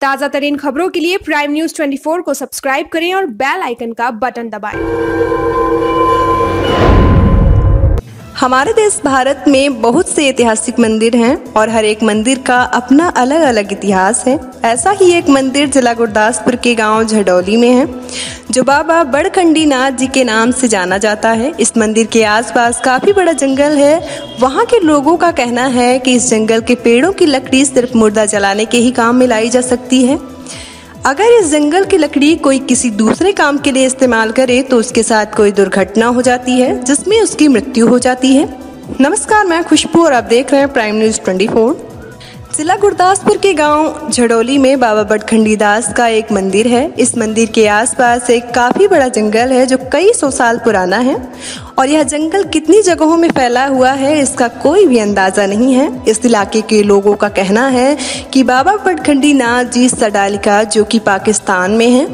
ताज़ा तरीन खबरों के लिए प्राइम न्यूज़ 24 को सब्सक्राइब करें और बेल आइकन का बटन दबाएँ। हमारे देश भारत में बहुत से ऐतिहासिक मंदिर हैं और हर एक मंदिर का अपना अलग अलग इतिहास है। ऐसा ही एक मंदिर जिला गुरदासपुर के गाँव झडौली में है, जो बाबा बड़खंडी नाथ जी के नाम से जाना जाता है। इस मंदिर के आसपास काफ़ी बड़ा जंगल है। वहाँ के लोगों का कहना है कि इस जंगल के पेड़ों की लकड़ी सिर्फ़ मुर्दा जलाने के ही काम में लाई जा सकती है। अगर इस जंगल की लकड़ी कोई किसी दूसरे काम के लिए इस्तेमाल करे तो उसके साथ कोई दुर्घटना हो जाती है, जिसमें उसकी मृत्यु हो जाती है। नमस्कार, मैं खुशबू और आप देख रहे हैं प्राइम न्यूज़ 24 जिला गुरदासपुर के गाँव झड़ोली में बाबा बटखंडी दास का एक मंदिर है। इस मंदिर के आसपास एक काफ़ी बड़ा जंगल है जो कई सौ साल पुराना है और यह जंगल कितनी जगहों में फैला हुआ है इसका कोई भी अंदाज़ा नहीं है। इस इलाके के लोगों का कहना है कि बाबा बटखंडी नाथ जी सडालिका, जो कि पाकिस्तान में है,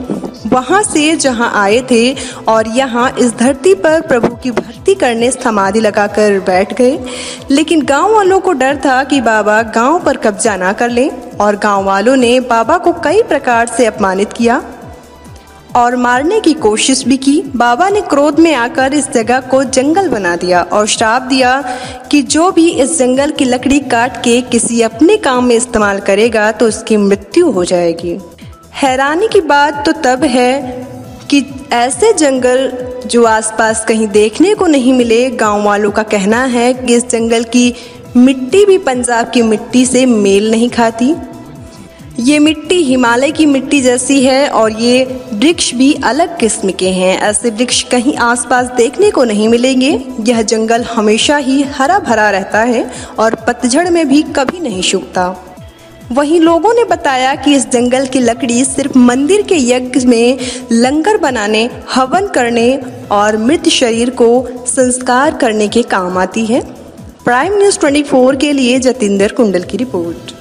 वहाँ से जहाँ आए थे और यहाँ इस धरती पर प्रभु की भक्ति करने समाधि लगाकर बैठ गए। लेकिन गाँव वालों को डर था कि बाबा गाँव पर कब्जा ना कर लें और गाँव वालों ने बाबा को कई प्रकार से अपमानित किया और मारने की कोशिश भी की। बाबा ने क्रोध में आकर इस जगह को जंगल बना दिया और श्राप दिया कि जो भी इस जंगल की लकड़ी काट के किसी अपने काम में इस्तेमाल करेगा तो उसकी मृत्यु हो जाएगी। हैरानी की बात तो तब है कि ऐसे जंगल जो आसपास कहीं देखने को नहीं मिले गाँव वालों का कहना है कि इस जंगल की मिट्टी भी पंजाब की मिट्टी से मेल नहीं खाती। ये मिट्टी हिमालय की मिट्टी जैसी है और ये वृक्ष भी अलग किस्म के हैं। ऐसे वृक्ष कहीं आसपास देखने को नहीं मिलेंगे। यह जंगल हमेशा ही हरा भरा रहता है और पतझड़ में भी कभी नहीं सूखता। वहीं लोगों ने बताया कि इस जंगल की लकड़ी सिर्फ मंदिर के यज्ञ में लंगर बनाने हवन करने और मृत शरीर को संस्कार करने के काम आती है प्राइम न्यूज़ 24 के लिए जतिंदर कुंडल की रिपोर्ट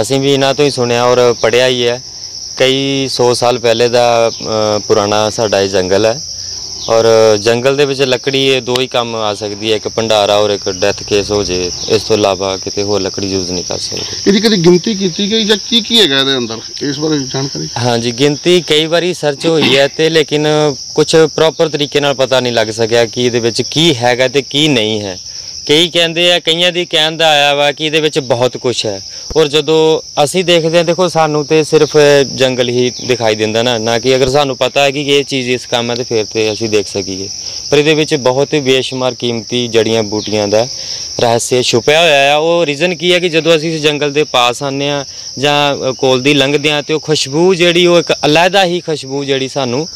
ਅਸੀਂ ਵੀ ਇਹਨਾਂ ਤੋਂ ਹੀ ਸੁਣਿਆ ਔਰ ਪੜਿਆ ਹੀ ਹੈ ਕਈ 100 ਸਾਲ ਪਹਿਲੇ ਦਾ ਅ, ਪੁਰਾਣਾ ਸਾਡਾ ਇਹ ਜੰਗਲ ਹੈ ਔਰ ਜੰਗਲ ਦੇ ਵਿੱਚ ਲੱਕੜੀ ਇਹ ਦੋ ਹੀ ਕੰਮ ਆ ਸਕਦੀ ਹੈ ਇੱਕ ਭੰਡਾਰਾ ਔਰ ਇੱਕ ਡੈਥ ਕੇਸ ਹੋ ਜੇ। ਇਸ ਤੋਂ ਇਲਾਵਾ ਕਿਤੇ ਹੋਰ ਲੱਕੜੀ ਯੂਜ਼ ਨਹੀਂ ਕਰ ਸਕਦੇ। ਇਹਦੀ ਕਦੀ ਗਿਣਤੀ ਕੀਤੀ ਗਈ ਜਾਂ ਕੀ ਕੀ ਹੈਗਾ ਇਹਦੇ ਅੰਦਰ? ਇਸ ਬਾਰੇ ਜਾਣਕਾਰੀ? ਹਾਂਜੀ ਗਿਣਤੀ ਕਈ ਵਾਰੀ ਸਰਚ ਹੋਈ ਹੈ ਤੇ ਲੇਕਿਨ ਕੁਝ ਪ੍ਰੋਪਰ ਤਰੀਕੇ ਨਾਲ ਪਤਾ ਨਹੀਂ ਲੱਗ ਸਕਿਆ ਕਿ ਇਹਦੇ ਵਿੱਚ ਕੀ ਹੈਗਾ ਤੇ ਕੀ ਨਹੀਂ ਹੈ। ਕਈ ਕਹਿੰਦੇ ਆ ਕਈਆਂ ਦੀ ਕਹਿਣ ਦਾ ਆਇਆ ਵਾ ਕਿ ਇਹਦੇ ਵਿੱਚ ਬਹੁਤ ਕੁਝ ਹੈ। ਔਰ ਜਦੋਂ ਅਸੀਂ ਦੇਖਦੇ ਹਾਂ, ਦੇਖੋ ਸਾਨੂੰ ਤੇ ਸਿਰਫ ਜੰਗਲ ਹੀ ਦਿਖਾਈ ਦਿੰਦਾ ਨਾ ਨਾ ਕਿ ਅਗਰ ਸਾਨੂੰ ਪਤਾ ਹੈ ਕਿ ਇਹ ਚੀਜ਼ ਇਸ ਕੰਮ ਹੈ ਤੇ ਫਿਰ ਤੇ ਅਸੀਂ ਦੇਖ ਸਕੀਏ। ਪਰ ਇਹਦੇ ਵਿੱਚ ਬਹੁਤ ਹੀ ਬੇਸ਼ੁਮਾਰ ਕੀਮਤੀ ਜੜੀਆਂ ਬੂਟੀਆਂ ਦਾ ਰਹੱਸ ਛੁਪਿਆ ਹੋਇਆ ਆ। ਉਹ ਰੀਜ਼ਨ ਕੀ ਹੈ ਕਿ ਜਦੋਂ ਅਸੀਂ ਇਸ ਜੰਗਲ ਦੇ ਪਾਸ ਆਉਂਦੇ ਆ ਜਾਂ ਕੋਲ ਦੀ ਲੰਘਦੇ ਆ ਤੇ ਉਹ ਖੁਸ਼ਬੂ ਜਿਹੜੀ, ਉਹ ਇੱਕ ਅਲੱਗਾ ਹੀ ਖੁਸ਼ਬੂ ਜਿਹੜੀ ਸਾਨੂੰ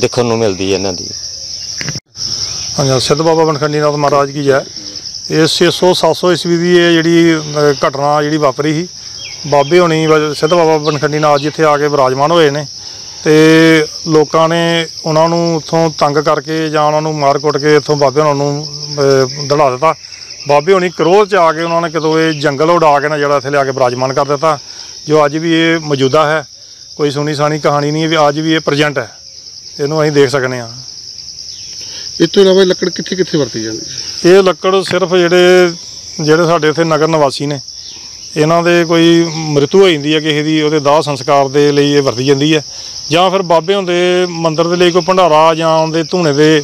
ਦੇਖਣ ਨੂੰ ਮਿਲਦੀ ਹੈ ਇਹਨਾਂ ਦੀ। ਹਾਂਜੀ, ਸਿੱਧ ਬਾਬਾ ਬਨਖੰਡੀ ਨਾਥ ਮਹਾਰਾਜ ਕੀ ਜੈ। ਇਹ 600 700 ਈਸਵੀ ਦੀ ਇਹ ਜਿਹੜੀ ਘਟਨਾ ਜਿਹੜੀ ਵਾਪਰੀ ਸੀ। ਬਾਬੇ ਹੋਣੀ ਵ- ਸਿੱਧ ਬਾਬਾ ਬਨਖੰਡੀ ਨਾਥ ਜੀ ਇੱਥੇ ਆ ਕੇ ਵਿਰਾਜਮਾਨ ਹੋਏ ਨੇ। ਤੇ ਲੋਕਾਂ ਨੇ ਉਹਨਾਂ ਨੂੰ ਉੱਥੋਂ ਤੰਗ ਕਰਕੇ ਜਾਂ ਉਹਨਾਂ ਨੂੰ ਮਾਰ ਕੁੱਟ ਕੇ ਇੱਥੋਂ ਬਾਬੇ ਹੋਣਾ ਨੂੰ ਦੜਾ ਦਿੱਤਾ। ਬਾਬੇ ਹੋਣੀ ਕਰੋਧ ਚ ਆ ਕੇ ਉਹਨਾਂ ਨੇ ਕਿਦੋਂ ਇਹ ਜੰਗਲ ਉਡਾ ਕੇ ਨਾ ਜਿਹੜਾ ਇੱਥੇ ਲਿਆ ਕੇ ਵਿਰਾਜਮਾਨ ਕਰ ਦਿੱਤਾ, ਜੋ ਅੱਜ ਵੀ ਇਹ ਮੌਜੂਦਾ ਹੈ। ਕੋਈ ਸੁਣੀ ਸਾਣੀ ਕਹਾਣੀ ਨਹੀਂ ਵੀ ਅੱਜ ਵੀ ਇਹ ਪ੍ਰੈਜ਼ੈਂਟ ਹੈ। ਇਹਨੂੰ ਅਸੀਂ ਦੇਖ ਸਕਨੇ ਹਾਂ। ਇਸ ਤੋਂ ਇਲਾਵਾ ਲੱਕੜ ਕਿੱਥੇ ਕਿੱਥੇ ਵਰਤੀ ਜਾਂਦੀ ਹੈ? ਇਹ ਲੱਕੜ ਸਿਰਫ ਜਿਹੜੇ ਜਿਹੜੇ ਸਾਡੇ ਇੱਥੇ ਨਗਰ ਨਿਵਾਸੀ ਨੇ ਇਹਨਾਂ ਦੇ ਕੋਈ ਮ੍ਰਿਤੂ ਹੋ ਜਾਂਦੀ ਹੈ ਕਿਸੇ ਦੀ ਉਹਦੇ ਦਾਹ ਸੰਸਕਾਰ ਦੇ ਲਈ ਇਹ ਵਰਤੀ ਜਾਂਦੀ ਹੈ। ਜਾਂ ਫਿਰ ਬਾਬੇ ਹੁੰਦੇ ਮੰਦਿਰ ਦੇ ਲਈ ਕੋਈ ਭੰਡਾਰਾ ਜਾਂ ਉਹਦੇ ਧੂਣੇ ਦੇ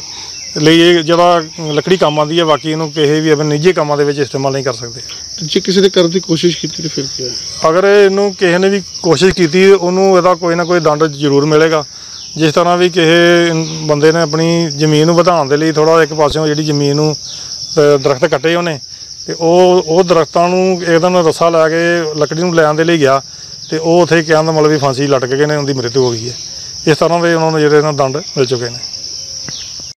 ਲਈ ਇਹ ਜਿਹੜਾ ਲੱਕੜੀ ਕੰਮ ਆਉਂਦੀ ਹੈ ਬਾਕੀ ਇਹਨੂੰ ਕਿਸੇ ਵੀ ਆਪਣੇ ਨਿੱਜੀ ਕੰਮਾਂ ਦੇ ਵਿੱਚ ਇਸਤੇਮਾਲ ਨਹੀਂ ਕਰ ਸਕਦੇ। ਜੇ ਕਿਸੇ ਨੇ ਕਰਨ ਦੀ ਕੋਸ਼ਿਸ਼ ਕੀਤੀ ਤੇ ਫਿਰ ਕੀ ਹੈ ਅਗਰ ਇਹਨੂੰ ਕਿਸੇ ਨੇ ਵੀ ਕੋਸ਼ਿਸ਼ ਕੀਤੀ ਉਹਨੂੰ ਇਹਦਾ ਕੋਈ ਨਾ ਕੋਈ ਦੰਡ ਜ਼ਰੂਰ ਮਿਲੇਗਾ। ਜਿਸ ਤਰ੍ਹਾਂ ਵੀ ਕਿਸੇ ਬੰਦੇ ਨੇ ਆਪਣੀ ਜ਼ਮੀਨ ਨੂੰ ਵਧਾਉਣ ਦੇ ਲਈ ਥੋੜਾ ਇੱਕ ਪਾਸਿਓਂ ਜਿਹੜੀ ਜ਼ਮੀਨ ਨੂੰ ਦਰਖਤ ਕੱਟੇ ਉਹਨੇ ਤੇ ਉਹ ਉਹ ਦਰਖਤਾਂ ਨੂੰ ਇੱਕਦਮ ਰੱਸਾ ਲਾ ਕੇ ਲੱਕੜੀ ਨੂੰ ਲੈਣ ਦੇ ਲਈ ਗਿਆ ਤੇ ਉਹ ਉੱਥੇ ਕਹਿਣ ਦਾ ਮਤਲਬ ਵੀ ਫਾਂਸੀ ਲਟਕ ਗਏ ਨੇ, ਉਹਦੀ ਮ੍ਰਿਤੂ ਹੋ ਗਈ ਹੈ। ਇਸ ਤਰ੍ਹਾਂ ਦੇ ਉਹਨਾਂ ਨੂੰ ਜਿਹੜੇ ਨਾ ਦੰਡ ਮਿਲ ਚੁੱਕੇ ਨੇ।